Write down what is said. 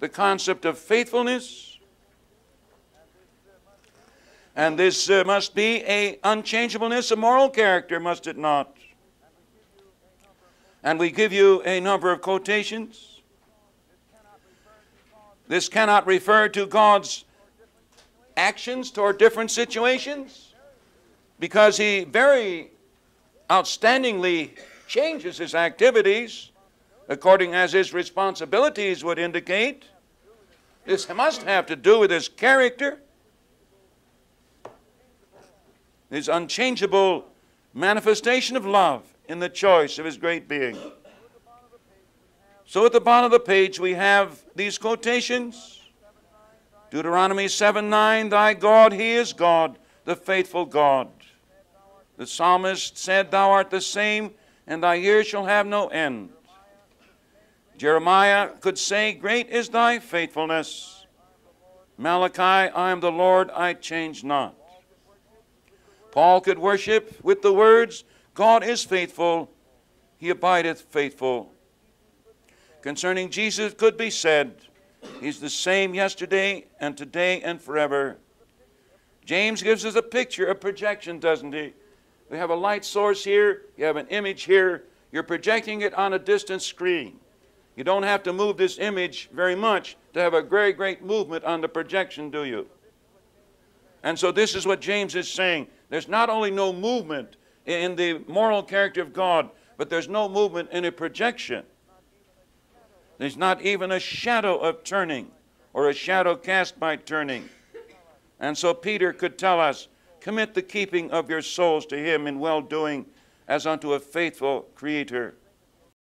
the concept of faithfulness. And this uh, must be a unchangeableness of moral character, must it not? And we give you a number of quotations. This cannot refer to God's actions toward different situations because He very outstandingly changes His activities according as His responsibilities would indicate. This must have to do with His character, His unchangeable manifestation of love in the choice of his great being. So at the bottom of the page we have these quotations. Deuteronomy 7 9, Thy God, He is God, the faithful God. The psalmist said, Thou art the same, and thy years shall have no end. Jeremiah could say, Great is thy faithfulness. Malachi, I am the Lord, I change not. Paul could worship with the words, God is faithful, he abideth faithful. Concerning Jesus could be said, He's the same yesterday and today and forever. James gives us a picture, a projection, doesn't he? We have a light source here, you have an image here, you're projecting it on a distant screen. You don't have to move this image very much to have a very great movement on the projection, do you? And so this is what James is saying. There's not only no movement, in the moral character of God, but there's no movement in a projection. There's not even a shadow of turning or a shadow cast by turning. And so Peter could tell us commit the keeping of your souls to Him in well doing as unto a faithful Creator.